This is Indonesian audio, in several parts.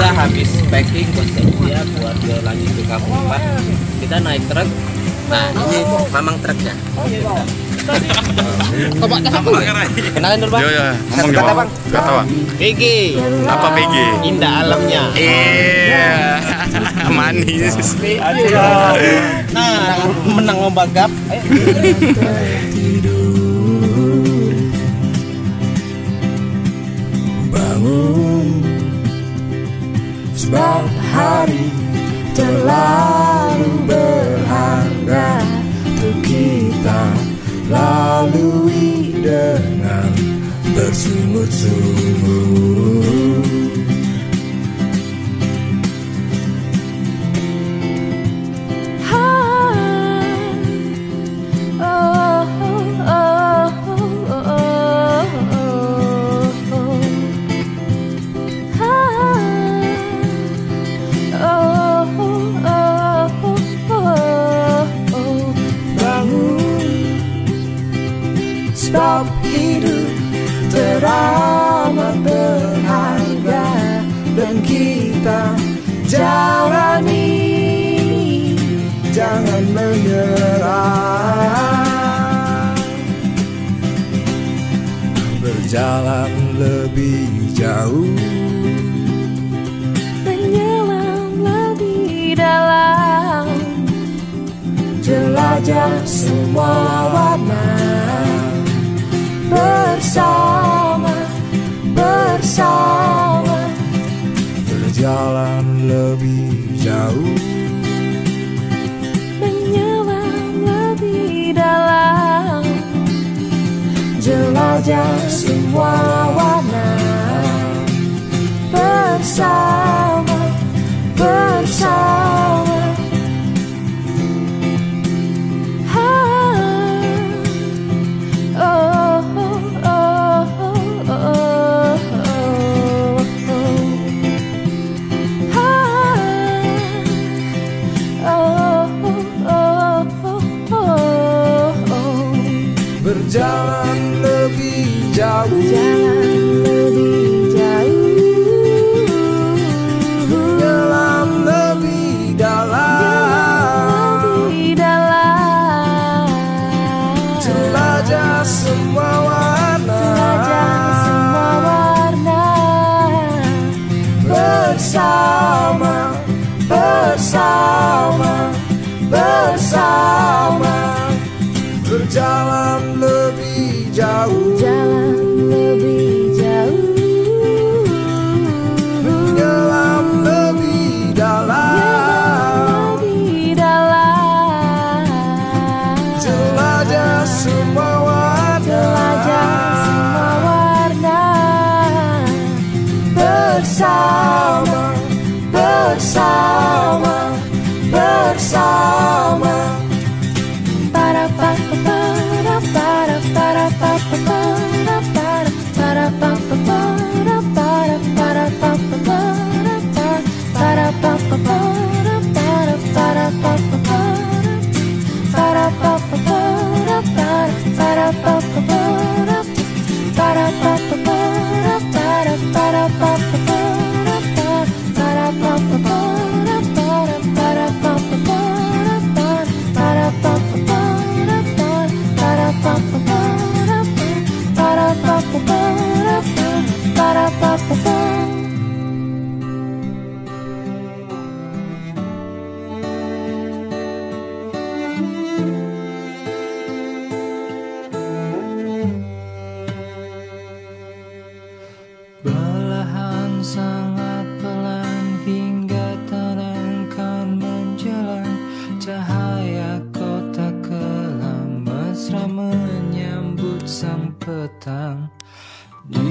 kita habis packing konsep dia buat dia lanjut ke kampung empat kita naik truk nah ini mamang truknya Kenalin dulu bang. Yo yo, ngomong Kata bang. Kata bang. PG. Apa PG? Indah alamnya. Iya. Manis. Nah, menang lomba gap. Bangun. Sebab hari terlalu berharga Untuk kita lalui dengan bersungut-sungut. jangan menyerah. Berjalan lebih jauh. Menyelam lebih dalam. Jelajah semua warna. Bersama, bersama. Berjalan lebih jauh. wajah semua warna bersama. Yeah.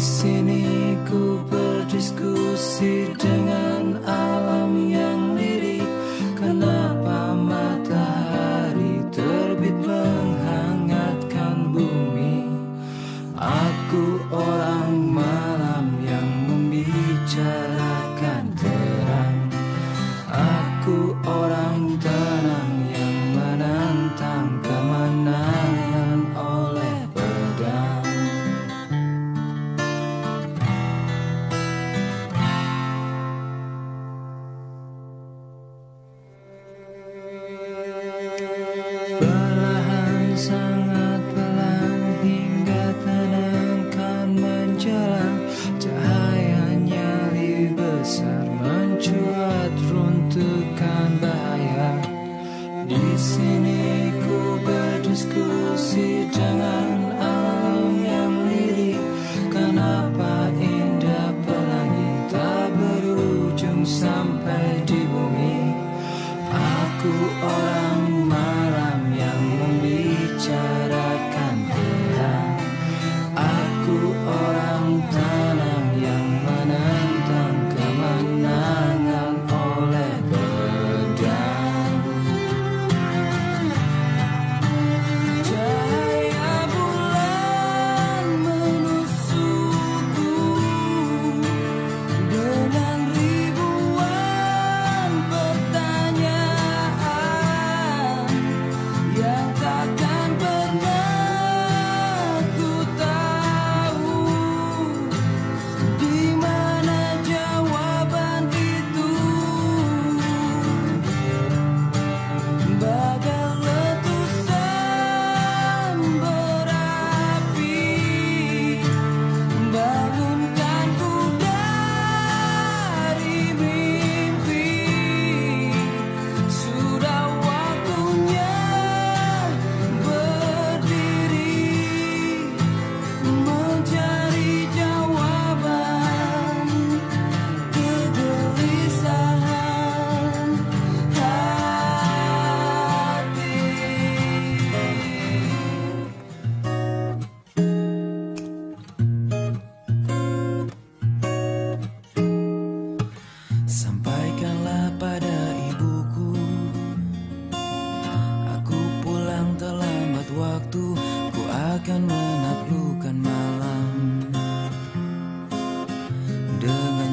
see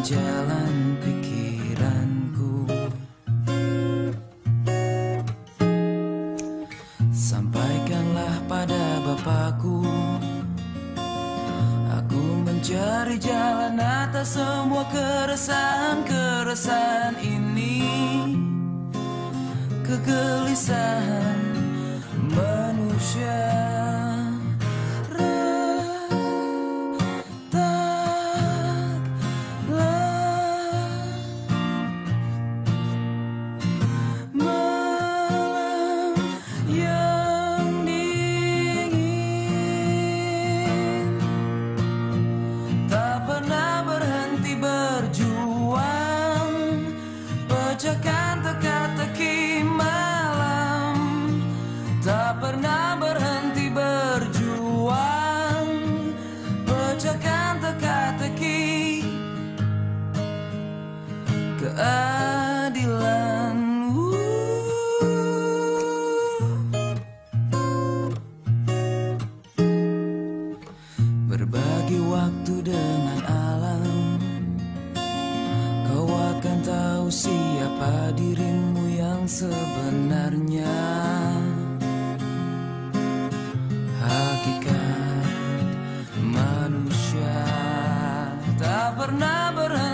jalan pikiranku. Sampaikanlah pada Bapakku Aku mencari jalan atas semua keresahan-keresahan. pernah berhenti.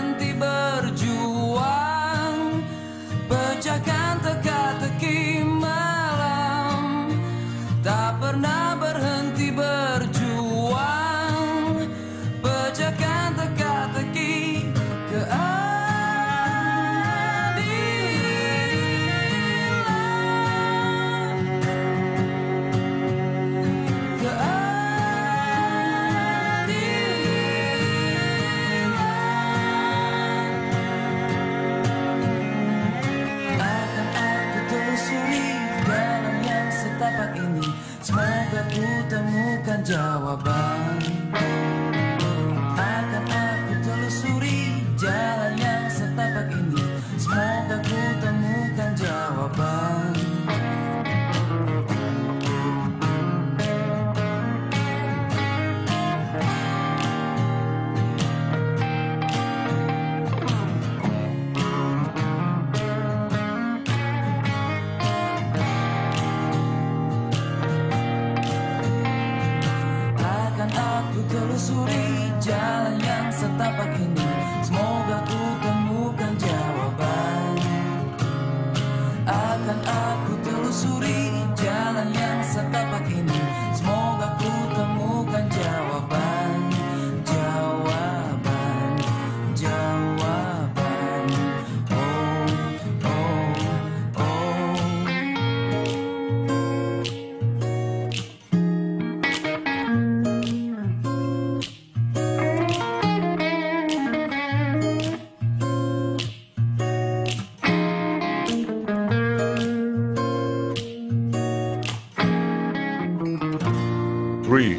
Three,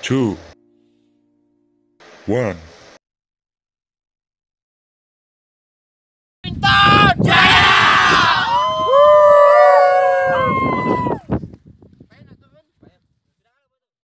two, one.